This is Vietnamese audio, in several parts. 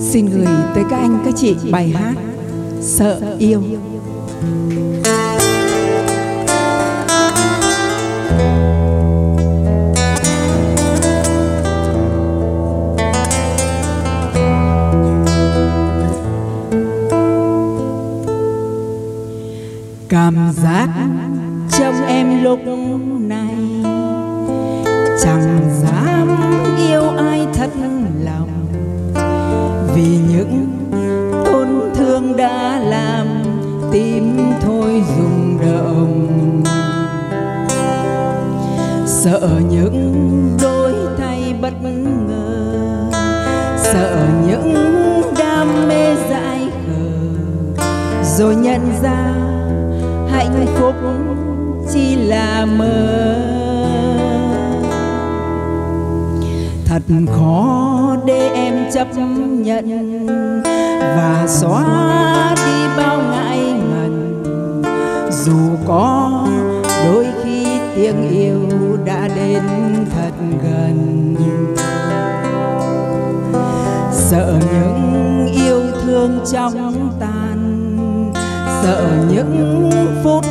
Xin gửi tới các anh, các chị bài hát Sợ yêu. Cảm giác trong em lúc này Chẳng Sợ những đôi thay bất ngờ, Sợ những đam mê dại khờ. Rồi nhận ra hạnh phúc chỉ là mơ. Thật khó để em chấp nhận và xóa đi bao ngại ngần. Dù có đôi khi tiếng yêu đến thật gần. Sợ những yêu thương trong tàn, sợ những phút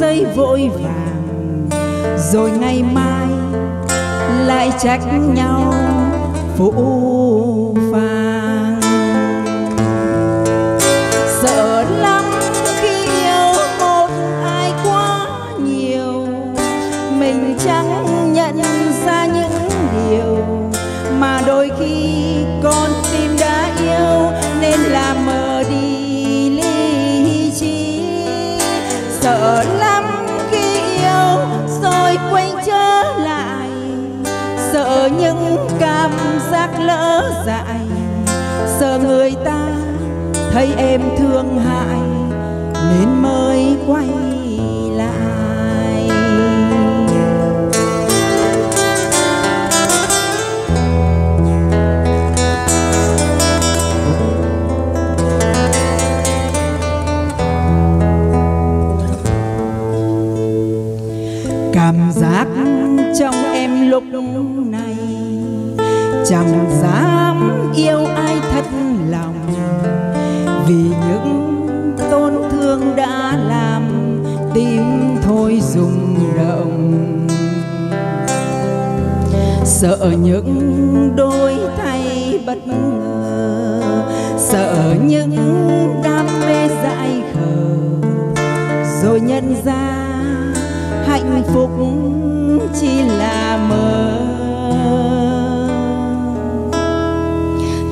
giây vội vàng. Rồi ngày mai lại trách nhau phũ phàng. Sợ lắm sợ lắm khi yêu, rồi quay trở lại. Sợ những cảm giác lỡ dại, sợ người ta thấy em thương hại, nên mới quay cảm giác trong em lúc này, chẳng dám yêu ai thật lòng. Vì những tổn thương đã làm tim thôi rung động. Sợ những đôi thay bất ngờ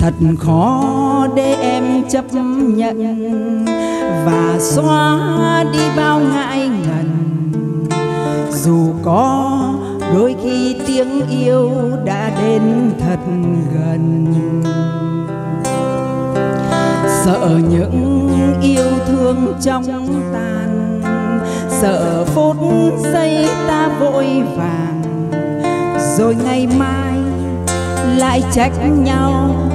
thật khó để em chấp nhận. Và xóa đi bao ngại ngần. Dù có đôi khi tiếng yêu đã đến thật gần. Sợ những yêu thương trong tàn. Sợ phút giây ta vội vàng. Rồi ngày mai lại trách nhau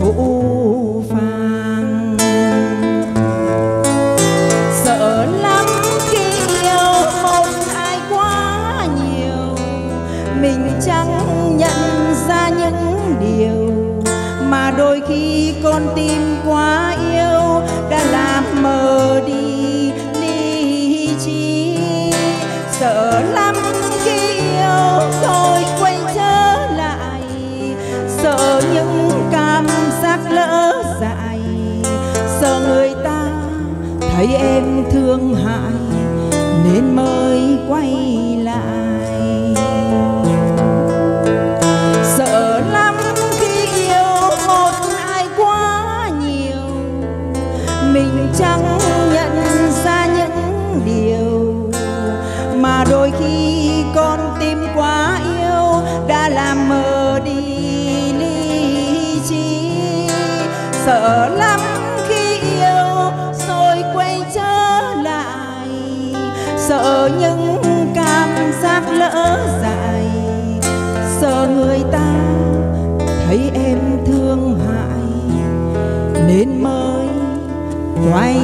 phũ phàng sợ lắm khi yêu một ai quá nhiều, mình chẳng nhận ra những điều mà đôi khi con tim quá yêu đã làm mờ đi lý trí sợ lắm thấy em thương hại, nên mới quay lại. Sợ lắm khi yêu một ai quá nhiều, mình chẳng nhận ra những điều mà đôi khi con tim quá yêu đã làm mờ đi lý trí. Sợ lắm sợ những cảm giác lỡ dại. Sợ người ta thấy em thương hại, nên mới quay